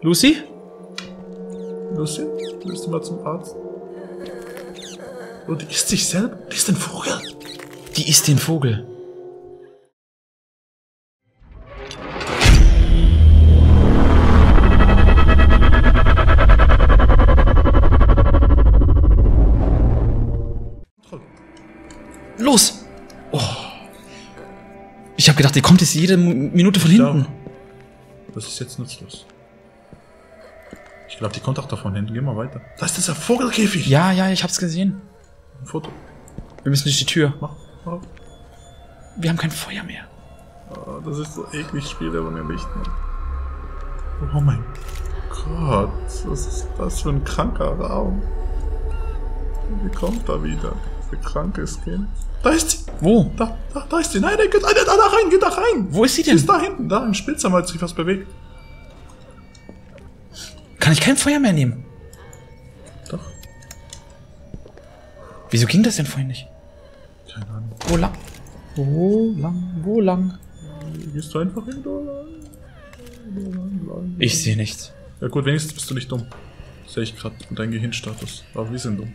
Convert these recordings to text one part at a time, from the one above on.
Lucy? Lucy, willst du mal zum Arzt? Oh, die isst sich selber. Die ist ein Vogel. Die isst den Vogel. Los! Oh. Ich habe gedacht, die kommt jetzt jede Minute von hinten. Das ist jetzt nutzlos. Ich glaube, die kommt auch da von hinten. Geh mal weiter. Da ist dieser Vogelkäfig. Ja, ja, ich hab's gesehen. Ein Foto. Wir müssen durch die Tür. Mach. mach. Wir haben kein Feuer mehr. Oh, das ist so eklig. Ich spiele ohne Licht. Mann. Oh mein Gott. Was ist das für ein kranker Raum? Wie kommt da wieder? Diese krankes Kind. Da ist sie. Wo? Da, da, da ist sie. Nein, nein, geht, da, da rein, geht da rein. Wo ist sie Sie denn? ist da hinten, da im Spielzimmer hat sich was bewegt. Kann ich kein Feuer mehr nehmen? Doch. Wieso ging das denn vorhin nicht? Keine Ahnung. Wo lang? Wo lang? Wo lang? Gehst du einfach hin? Ich sehe nichts. Ja gut, wenigstens bist du nicht dumm. Sehe ich gerade von deinem Gehirnstatus. Aber wir sind dumm.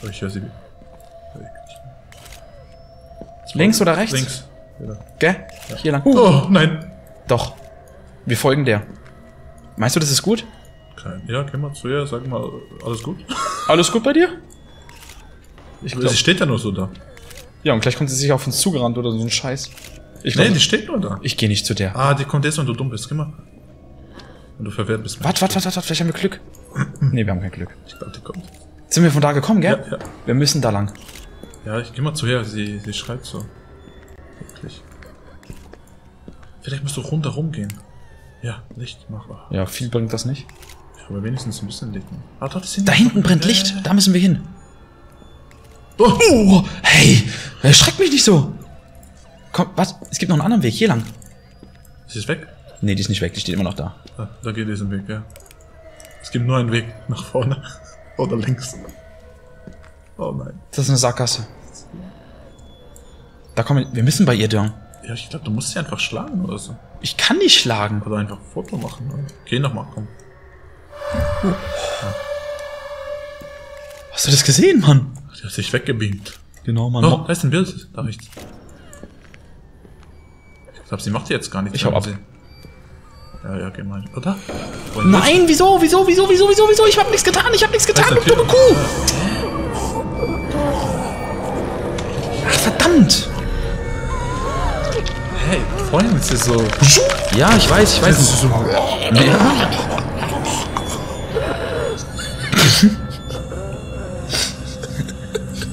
Aber ich höre sie. Links oder rechts? Links. Ja. Gell? Hier lang. Oh, nein. Doch. Wir folgen der. Meinst du, das ist gut? Kein. Ja, geh mal zu ihr, sag mal, alles gut? Alles gut bei dir? Ich Sie glaube. steht ja nur so da. Ja, und gleich kommt sie sich auf uns zugerannt oder so ein Scheiß. Ich Nee, glaub, die steht nur da. ich gehe nicht zu der. Ah, die kommt jetzt, wenn du dumm bist. Geh mal. Wenn du verwehrt bist. Warte, warte, warte, warte, vielleicht haben wir Glück. Nee, wir haben kein Glück. Ich glaube, die kommt. Sind wir von da gekommen, gell? Ja, ja. Wir müssen da lang. Ja, ich geh mal zu ihr. Sie, sie schreit so. Wirklich. Vielleicht musst du rundherum gehen. Ja, Licht, mach. Ah, Ja, viel bringt das nicht. Ich habe wenigstens ein bisschen Licht. Ah, dort ist sie. Da hinten brennt Licht. Da müssen wir hin. Oh, Oh, hey, erschreck mich nicht so. Komm, was? Es gibt noch einen anderen Weg. Hier lang. sie ist weg. Nee, die ist nicht weg. Die steht immer noch da. Ah, da geht diesen Weg, ja. Es gibt nur einen Weg nach vorne. Oder links. Oh nein. Das ist eine Sackgasse. Da kommen wir. Wir müssen bei ihr down. Ja, ich glaube, du musst sie einfach schlagen oder so. Ich kann nicht schlagen. Oder einfach ein Foto machen. Oder? Geh nochmal, komm. Hast du das gesehen, Mann? Die hat sich weggebeamt. Genau, Mann. Oh, da ist ein Bild. Da rechts. Ich glaube, sie macht jetzt gar nichts. Ich mehr ab. Ja, ja, geh mal. Oder? Nein, wieso, wieso, wieso, wieso, wieso, wieso? Ich hab nichts getan, ich hab nichts getan, du dumme Kuh! Ach, verdammt! Vorhin ist sie so. Ja, ich weiß, ich weiß. So. Ja.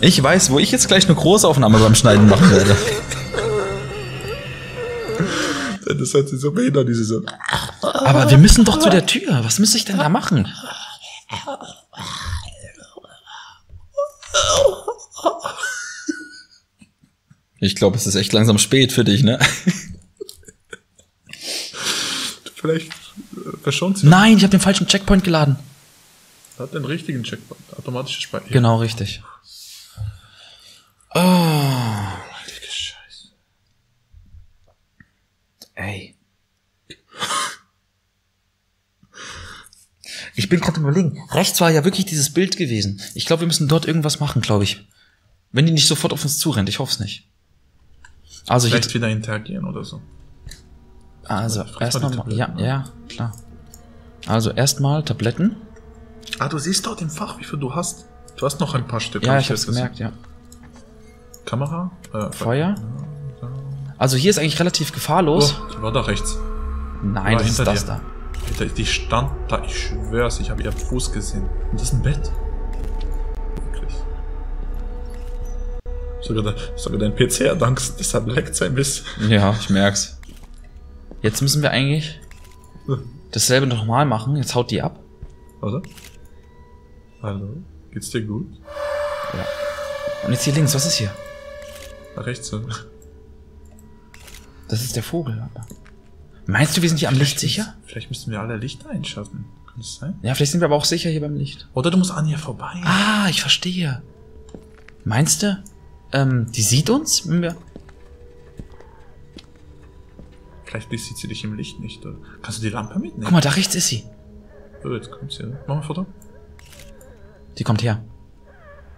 Ich weiß, wo ich jetzt gleich eine Großaufnahme beim Schneiden machen werde. Das hat sie so behindert, diese so. Aber wir müssen doch zu der Tür. Was muss ich denn da machen? Ich glaube, es ist echt langsam spät für dich, ne? Vielleicht äh, verschont sie. Nein, ich habe den falschen Checkpoint geladen. Hat den richtigen Checkpoint. Automatische Speicher. Genau, richtig. Oh, Heilige Scheiße. ey. Ich bin gerade überlegen. Rechts war ja wirklich dieses Bild gewesen. Ich glaube, wir müssen dort irgendwas machen, glaube ich. Wenn die nicht sofort auf uns zurennt. Ich hoffe es nicht. Also, Vielleicht hier, wieder interagieren oder so. Also erstmal, ja, ja, klar. Also erstmal Tabletten. Ah, du siehst dort im Fach, wie viel du hast. Du hast noch ein paar Stück. Ja, hab ich hab's gemerkt, ja. Kamera? Äh, Feuer. Also hier ist eigentlich relativ gefahrlos. Oh, die war da rechts. Nein, das ist hinter das dir. da. Alter, die stand da, ich schwör's, ich habe ihren Fuß gesehen. Und das ist ein Bett. Wirklich. Sogar, de, sogar dein PC erdankst, deshalb leckt ein bisschen. Ja, ich merk's. Jetzt müssen wir eigentlich dasselbe nochmal machen. Jetzt haut die ab. Oder? Hallo? Geht's dir gut? Und jetzt hier links, was ist hier? Da rechts. so. Das ist der Vogel. Alter. Meinst du, wir sind hier am Licht sicher? Vielleicht müssen wir alle Lichter einschalten. Kann das sein? Ja, vielleicht sind wir aber auch sicher hier beim Licht. Oder du musst an ihr vorbei. Ah, ich verstehe. Meinst du, ähm, die sieht uns, wenn wir... Vielleicht sieht sie dich im Licht nicht. Oder? Kannst du die Lampe mitnehmen? Guck mal, da rechts ist sie. Oh, jetzt kommt sie. Mach mal ein Foto. Die kommt her.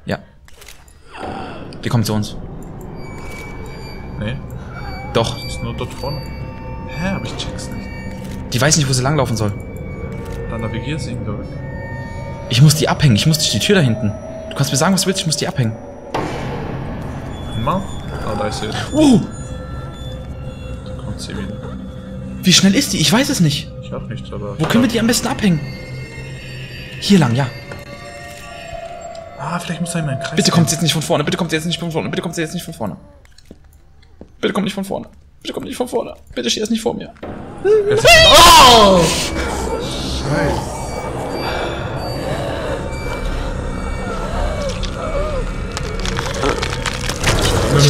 Ja. Die kommt zu uns. Nee, Doch. ist nur dort vorne. Hä, aber ich check's nicht. Die weiß nicht, wo sie langlaufen soll. Dann navigier sie ihn durch. Ich muss die abhängen. Ich muss durch die Tür da hinten. Du kannst mir sagen, was du willst. Ich muss die abhängen. Einmal. Ah, da ist sie. Wow. Da kommt sie wieder. Wie schnell ist die? Ich weiß es nicht. Ich auch nicht, aber. Wo können wir die am besten abhängen? Hier lang, ja. Ah, vielleicht muss er in meinen Kreis. Bitte kommt sie jetzt nicht von vorne. Bitte kommt sie jetzt nicht von vorne. Bitte kommt sie jetzt nicht von vorne. Bitte kommt nicht von vorne. Bitte kommt nicht von vorne. Bitte steh jetzt nicht vor mir. Oh! Scheiße.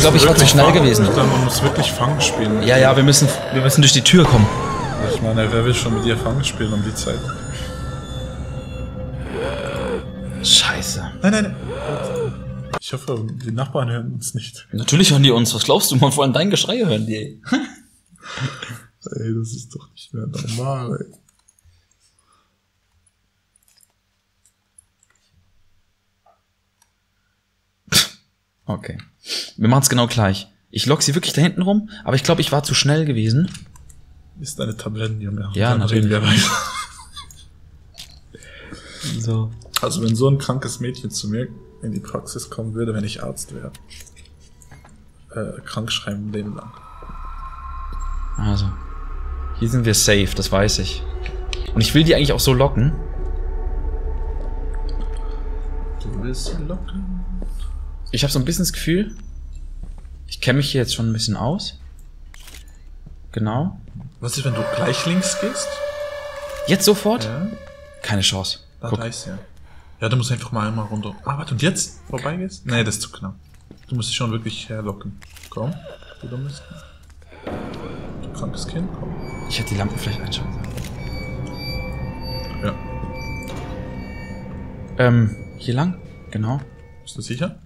Glaube, ich war zu schnell gewesen. Ich glaube, man muss wirklich Fang spielen. Ja, ja, wir müssen, wir müssen durch die Tür kommen. Ich meine, wer will schon mit dir Fang spielen um die Zeit? Scheiße. Nein, nein, nein. Ich hoffe, die Nachbarn hören uns nicht. Natürlich hören die uns. Was glaubst du? Man vor allem dein Geschrei hören die. ey. Ey, das ist doch nicht mehr normal, ey. Okay. Wir machen's genau gleich. Ich lock sie wirklich da hinten rum, aber ich glaube, ich war zu schnell gewesen. Ist deine Tabletten, Junge. Ja, Dann natürlich. reden wir weiter. So. Also, wenn so ein krankes Mädchen zu mir in die Praxis kommen würde, wenn ich Arzt wäre, äh, krank schreiben Leben lang. Also. Hier sind wir safe, das weiß ich. Und ich will die eigentlich auch so locken. Du willst sie locken? Ich habe so ein bisschen das Gefühl, ich kenne mich hier jetzt schon ein bisschen aus. Genau. Was ist, wenn du gleich links gehst? Jetzt sofort? Ja. Keine Chance. Da Guck. da ist ja. Ja, du musst einfach mal einmal runter. Ah, warte, und jetzt vorbeigehst? Nee, das ist zu knapp. Du musst dich schon wirklich herlocken. Komm, du dummes. Du krankes Kind, komm. Ich hätte die Lampen vielleicht einschalten sollen. Ja. Ähm, hier lang? Genau. Bist du sicher?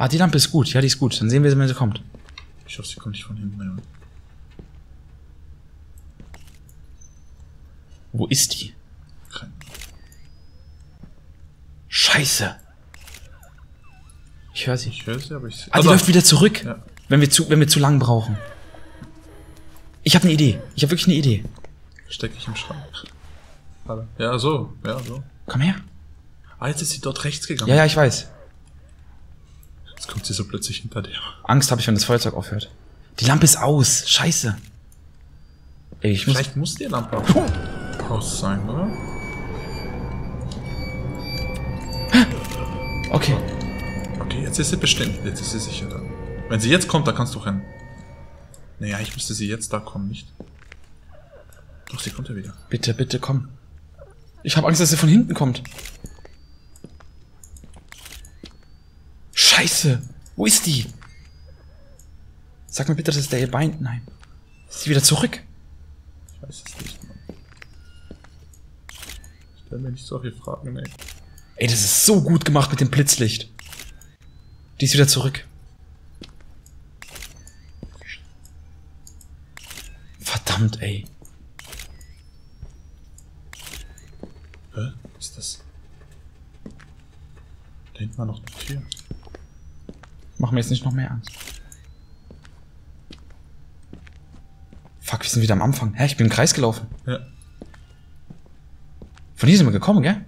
Ah, die Lampe ist gut. Ja, die ist gut. Dann sehen wir, wenn sie kommt. Ich hoffe, sie kommt nicht von hinten. Ja. Wo ist die? Kein- Scheiße. Ich höre sie. Ich höre sie, aber ich sehe. Ah, die läuft wieder zurück. Ja. Wenn wir zu, wenn wir zu lang brauchen. Ich habe eine Idee. Ich habe wirklich eine Idee. Stecke ich im Schrank. Ja, so. Ja, so. Komm her. Ah, jetzt ist sie dort rechts gegangen. Ja, ja, ich weiß. Jetzt kommt sie so plötzlich hinter dir. Angst habe ich, wenn das Feuerzeug aufhört. Die Lampe ist aus. Scheiße. Ey, ich muss. Vielleicht muss die Lampe aus sein, oder? Okay. Okay, jetzt ist sie bestimmt. Jetzt ist sie sicher da. Wenn sie jetzt kommt, dann kannst du rennen. Naja, ich müsste sie jetzt da kommen, nicht? Doch, sie kommt ja wieder. Bitte, bitte, komm. Ich habe Angst, dass sie von hinten kommt. Scheiße. Wo ist die? Sag mir bitte, dass der ihr Bein. Nein. Ist sie wieder zurück? Ich weiß es nicht, Mann. Stell mir nicht solche Fragen, ey. Ey, das ist so gut gemacht mit dem Blitzlicht. Die ist wieder zurück. Verdammt, ey. Hä? Was ist das? Da hinten war noch eine Tür. Mach mir jetzt nicht noch mehr Angst. Fuck, wir sind wieder am Anfang. Hä, ich bin im Kreis gelaufen. Ja. Von hier sind wir gekommen, gell?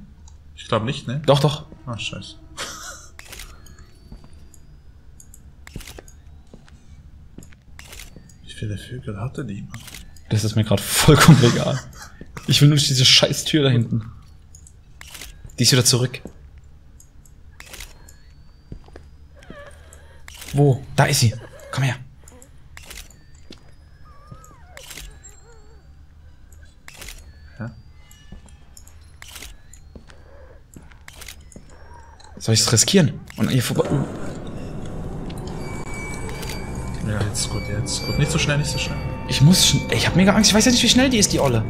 Ich glaube nicht, ne? Doch, doch. Ah, scheiße. Wie viele Vögel hatte die, Mann? Das ist mir gerade vollkommen egal. Ich will nur durch diese scheiß Tür da hinten. Die ist wieder zurück. Wo? Da ist sie. Komm her. Soll ich es riskieren? Und an ihr vorbei. Ja, jetzt ist gut, jetzt ist gut. Nicht so schnell, nicht so schnell. Ich muss. Ey, Ich hab mega Angst. Ich weiß ja nicht, wie schnell die ist, die Olle.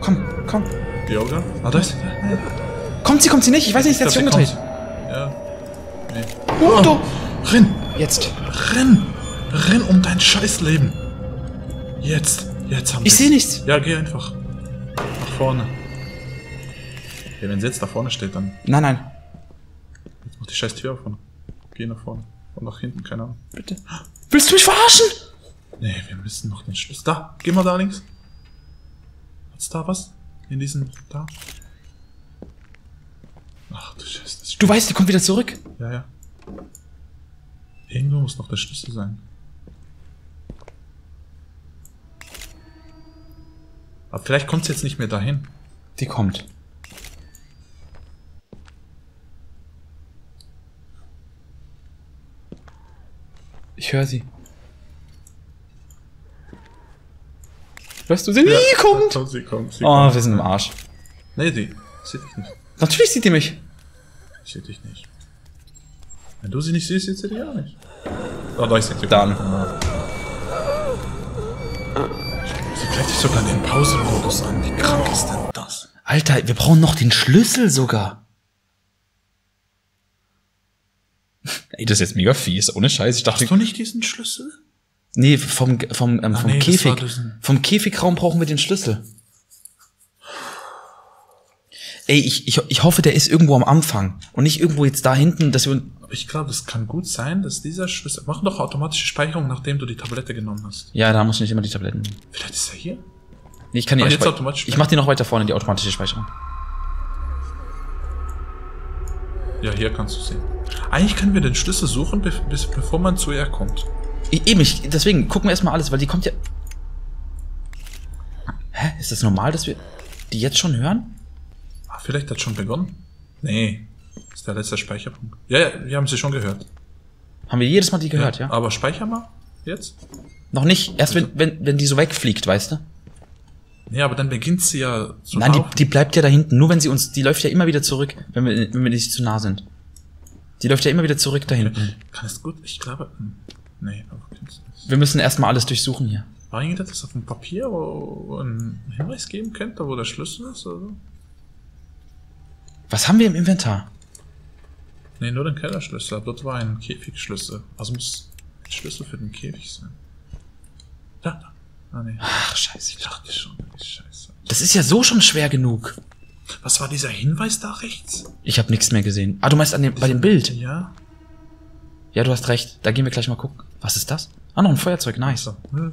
Komm, komm. Yoga? Ah, da ist sie. Kommt sie, kommt sie nicht? Ich weiß nicht, sie hat sich umgedreht. Ja. Nee. Uh, du. Renn! Jetzt. Renn! Renn um dein scheiß Leben! Jetzt, jetzt haben Ich wir's. sehe nichts. Ja, geh einfach. Nach vorne. Ja, wenn sie jetzt da vorne steht, dann Nein, nein. jetzt mach die scheiß Tür auf und geh nach vorne. Und nach hinten, keine Ahnung. Bitte. Willst du mich verarschen? Nee, wir müssen noch den Schlüssel. Da, geh mal da links. Hat's da was? In diesem, da? Ach du Scheiße, Du weißt, die kommt wieder zurück. Ja, ja. Irgendwo muss noch der Schlüssel sein. Aber vielleicht kommt sie jetzt nicht mehr dahin. Die kommt. Ich höre sie. Weißt du, sie nie kommt. Kommt, sie kommt, sie Oh, kommt. wir sind im Arsch. Nee, die sieht dich nicht. Natürlich sieht die mich. Sieht dich nicht. Wenn du sie nicht siehst, sieht sie dich auch nicht. Oh, da ist sie. Dann. Sie gleicht dich sogar in den Pausenmodus an. Wie krank ist denn das? Alter, wir brauchen noch den Schlüssel sogar. Ey, das ist jetzt mega fies, ohne Scheiß. Ich dachte, Hast du nicht diesen Schlüssel? nee, vom, vom, ähm, vom nee, Käfig. Vom Käfigraum brauchen wir den Schlüssel. Ey, ich, ich, ich hoffe, der ist irgendwo am Anfang und nicht irgendwo jetzt da hinten, dass wir, ich glaube, es kann gut sein, dass dieser Schlüssel... Mach doch automatische Speicherung, nachdem du die Tablette genommen hast. ja, da muss ich nicht immer die Tabletten. nehmen. Vielleicht ist er hier? Nee, ich kann die erst jetzt automatisch Ich mach die noch weiter vorne, die automatische Speicherung. Ja, hier kannst du sehen. Eigentlich können wir den Schlüssel suchen, be bevor man zu ihr kommt. Ich, eben, ich, deswegen gucken wir erstmal alles, weil die kommt ja. Hä? Ist das normal, dass wir die jetzt schon hören? Ah, vielleicht hat schon begonnen. Nee, das ist der letzte Speicherpunkt. Ja, ja, wir haben sie schon gehört. Haben wir jedes Mal die gehört, ja? Aber speicher mal jetzt. Noch nicht. Erst wenn, wenn, wenn die so wegfliegt, weißt du? Nee, aber dann beginnt sie ja zu Nein, die, die bleibt ja da hinten. Nur wenn sie uns, die läuft ja immer wieder zurück, wenn wir, wenn wir nicht zu nah sind. Die läuft ja immer wieder zurück da hinten. Kann es gut? Ich glaube. Hm. Nee, aber nicht. Wir müssen erstmal alles durchsuchen hier. War irgendetwas auf dem Papier, wo ein Hinweis geben könnte, wo der Schlüssel ist? Oder? so? Was haben wir im Inventar? Nee, nur den Kellerschlüssel. aber Dort war ein Käfigschlüssel. Also muss Schlüssel für den Käfig sein. Da, da. Ah, nee. Ach, scheiße. Ich dachte schon, scheiße. Das ist ja so schon schwer genug. Was war dieser Hinweis da rechts? Ich habe nichts mehr gesehen. Ah, du meinst an dem, bei dem Bild? Ja. Ja, du hast recht. Da gehen wir gleich mal gucken. Was ist das? Ah, noch ein Feuerzeug. Nice. Hm.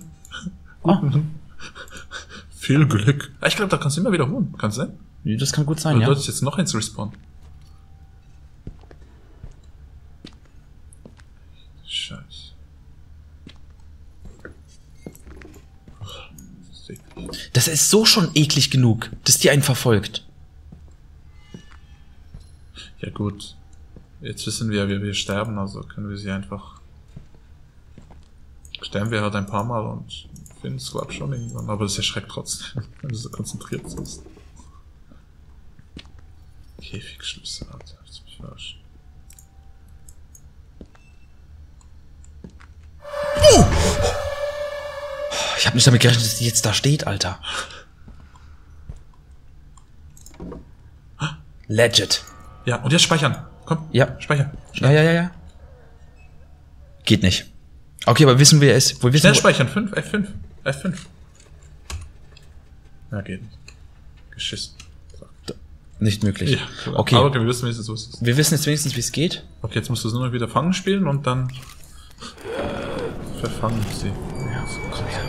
Oh, Viel Glück. Ah, Ich glaube, da kannst du immer wiederholen. Kann sein? das kann gut sein, Oder ja. dort ist jetzt noch eins Respawn. Scheiße. Das ist eklig. Das ist so schon eklig genug, dass die einen verfolgt. Ja gut. Jetzt wissen wir, wie wir sterben, also können wir sie einfach... Sterben wir halt ein paar Mal und finden es glaub schon irgendwann, aber das erschreckt trotzdem, wenn du so konzentriert bist. Käfigschlüssel, Alter, das mich verarschen. Ich habe nicht damit gerechnet, dass die jetzt da steht, Alter. Legit. Ja, und jetzt speichern. Komm, Ja. speichern. Ja, ja, ja, ja. Geht nicht. Okay, aber wissen wir es? Wir wissen, Schnell wo- speichern, 5, F5, F5. Ja, geht nicht. Geschissen. Nicht möglich. Ja, okay. Aber okay, wir wissen, wie es so ist. Wir wissen jetzt wenigstens, wie es geht. Okay, jetzt musst du es nur noch wieder fangen spielen und dann verfangen sie. Ja, komm her.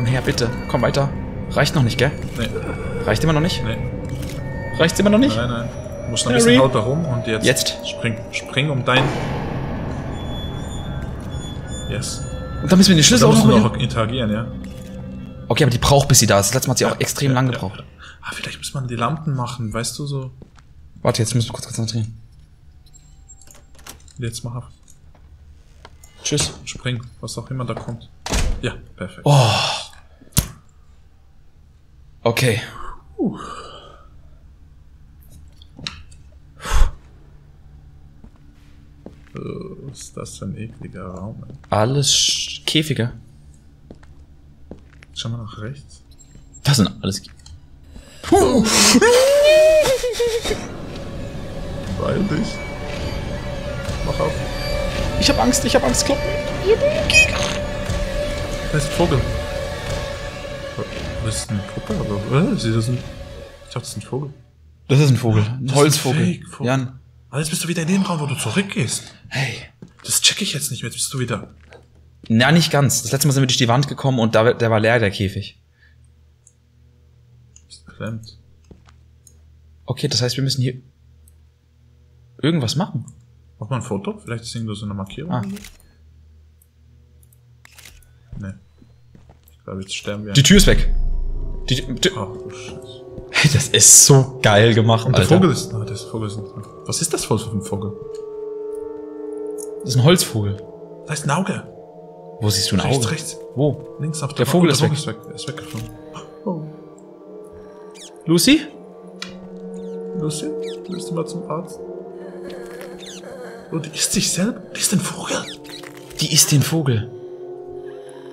Komm her, bitte. Komm weiter. Reicht noch nicht, gell? Nee, Reicht immer noch nicht? nee, Reicht immer noch nicht? nein, nein. Du musst noch ein bisschen lauter rum und jetzt, Jetzt. spring. Spring um dein. Yes. Und dann müssen wir den Schlüssel auch noch noch interagieren, ja? Okay, aber die braucht, bis sie da ist. Das letzte Mal hat sie auch extrem Ja, lang ja, gebraucht. ja. Ah, vielleicht muss man die Lampen machen, weißt du so. Warte, jetzt müssen wir kurz konzentrieren. Jetzt mach auf. Tschüss. Spring, was auch immer da kommt. Ja, perfekt. Oh. Okay. Äh, Was ist das für ein ekliger Raum, ey? Alles Sch- Käfige. Schau mal nach rechts. Was sind alles? Weil dich. Mach auf. Ich hab Angst, ich hab Angst, mir. Da ist ein Vogel. Was ist eine Puppe? Aber, äh, ist das ein, ich dachte, das ist ein Vogel. Das ist ein Vogel. Ein Das ist Holzvogel. ein. Jan. Aber jetzt bist du wieder in dem Raum, wo du zurückgehst. Hey. Das check ich jetzt nicht mehr. Jetzt bist du wieder. Na, nicht ganz. Das letzte Mal sind wir durch die Wand gekommen und da, der war leer, der Käfig. Ist klemmt. Okay, das heißt, wir müssen hier irgendwas machen. Mach mal ein Foto. Vielleicht ist irgendwo so eine Markierung. Ah. Nee. Ich glaube, jetzt sterben wir. Die Tür ist weg. Die, die. Hey, das ist so geil gemacht, Und der Alter. Vogel ist. Ah, der Vogel ist. Was ist das für ein Vogel? Das ist ein Holzvogel. Da ist ein Auge. Wo siehst du ein Rechts, Auge? rechts. Wo? Links auf Der Vogel oh, ist der weg. ist weg. Er ist weggeflogen. Oh. Lucy? Lucy, willst du mal zum Arzt? Oh, die isst sich selber. Die ist ein Vogel. Die isst den Vogel.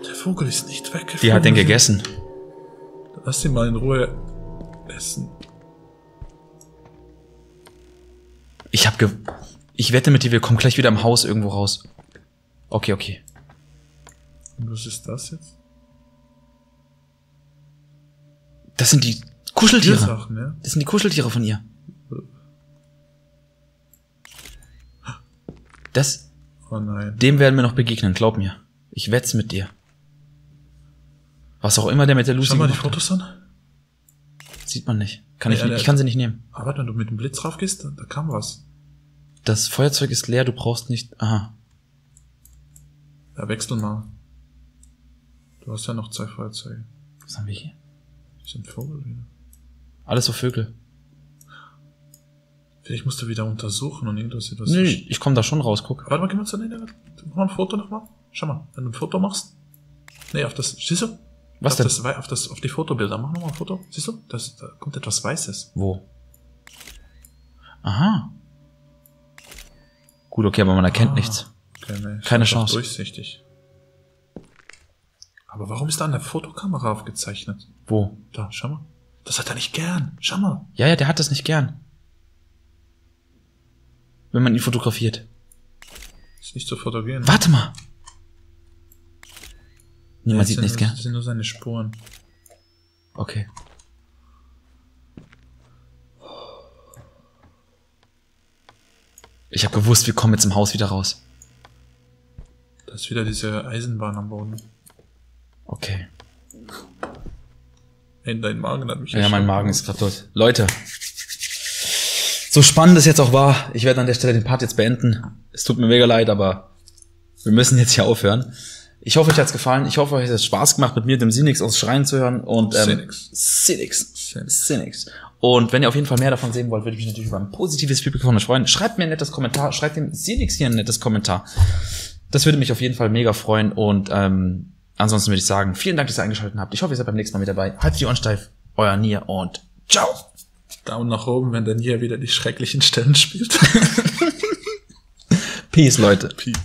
Der Vogel ist nicht weggeflogen. Die hat den gegessen. Lass sie mal in Ruhe essen. Ich hab ge... Ich wette mit dir, wir kommen gleich wieder im Haus irgendwo raus. Okay, okay. Und was ist das jetzt? Das sind die Kuscheltiere. Ja? Das sind die Kuscheltiere von ihr. Das, Oh nein. dem werden wir noch begegnen, glaub mir. Ich wett's mit dir. Was auch immer der mit der Lucy Schau mal die gemacht hat, Fotos an. sieht man nicht. Kann ich, Ja, nicht, ich kann sie nicht nehmen. Aber wenn du mit dem Blitz raufgehst, da, da kam was. Das Feuerzeug ist leer, du brauchst nicht. Aha. Ja, wechsel mal. Du hast ja noch zwei Feuerzeuge. Was haben wir hier? Die sind Vogel wieder. Alles so Vögel. Vielleicht musst du wieder untersuchen und irgendwas etwas. Nö, ich komme da schon raus, guck. Warte mal, geh mal zu nee, Mach mal ein Foto nochmal. Schau mal, wenn du ein Foto machst. Nee, auf das. Siehst du? Was auf denn? Das, auf, das, auf die Fotobilder. Mach nochmal ein Foto. Siehst du? Das, da kommt etwas Weißes. Wo? Aha. Gut, okay, aber man erkennt Ah, nichts. Keine einfach Chance. Durchsichtig. Aber warum ist da eine Fotokamera aufgezeichnet? Wo? Da, schau mal. Das hat er nicht gern. Schau mal. Ja, ja, der hat das nicht gern. Wenn man ihn fotografiert. Ist nicht so fotogen. Warte mal. Niemand Das sieht nichts gern. Das sind nur seine Spuren. Okay. Ich habe gewusst, wir kommen jetzt im Haus wieder raus. Da ist wieder diese Eisenbahn am Boden. Okay. Hey, dein Magen hat mich Ja, mein erschrocken. Magen ist gerade tot. Leute. So spannend es jetzt auch war, ich werde an der Stelle den Part jetzt beenden. Es tut mir mega leid, aber wir müssen jetzt hier aufhören. Ich hoffe, euch hat's gefallen. Ich hoffe, euch hat es Spaß gemacht, mit mir dem Sinix aus Schreien zu hören. Und, ähm, Sinix. Sinix. Und wenn ihr auf jeden Fall mehr davon sehen wollt, würde ich mich natürlich über ein positives Feedback von euch freuen. Schreibt mir ein nettes Kommentar. Schreibt dem Sinix hier ein nettes Kommentar. Das würde mich auf jeden Fall mega freuen. Und ähm, ansonsten würde ich sagen, vielen Dank, dass ihr eingeschaltet habt. Ich hoffe, ihr seid beim nächsten Mal mit dabei. Haltet die Ohren steif. Euer Nier und ciao. Daumen nach oben, wenn dann hier wieder die schrecklichen Stellen spielt. Peace, Leute. Peace.